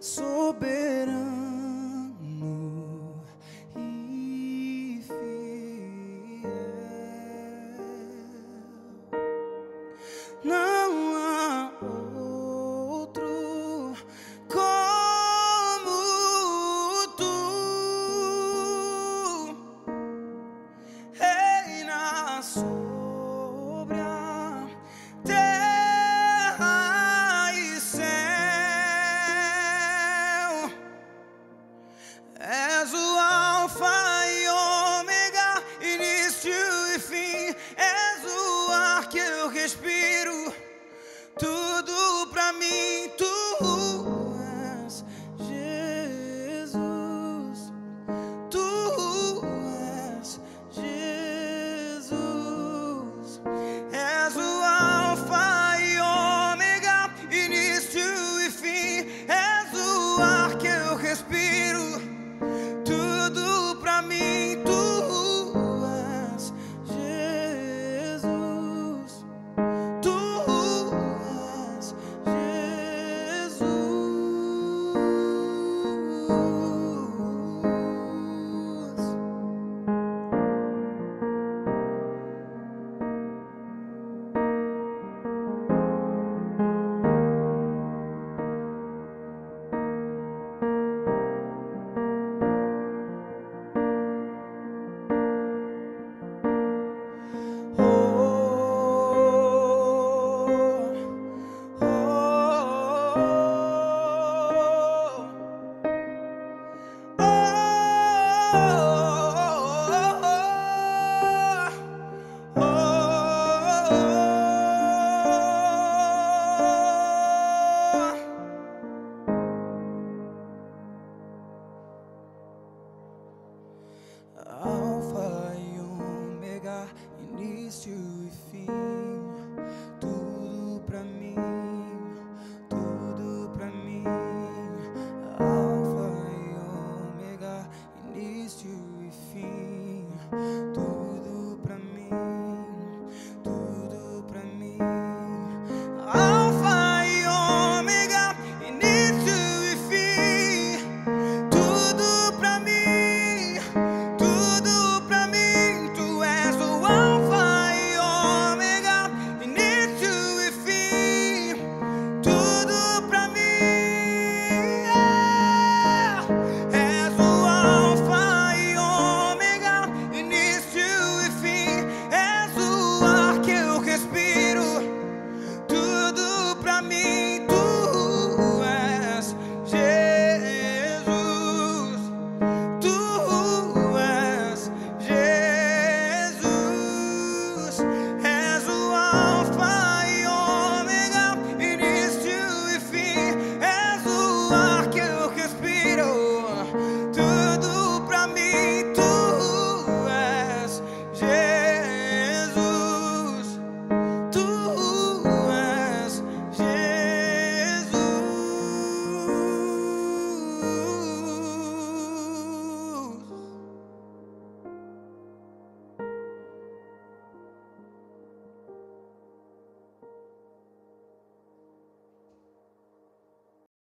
soberano e fiel. Não há outro como tu. rei nosso.